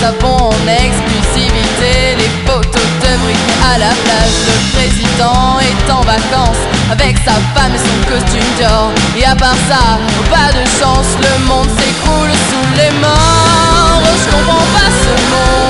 savon en exclusivité, les photos de briques à la plage. Le président est en vacances avec sa femme et son costume d'or. Et à part ça, pas de chance, le monde s'écroule sous les morts. Je comprends pas ce monde.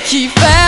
keep you.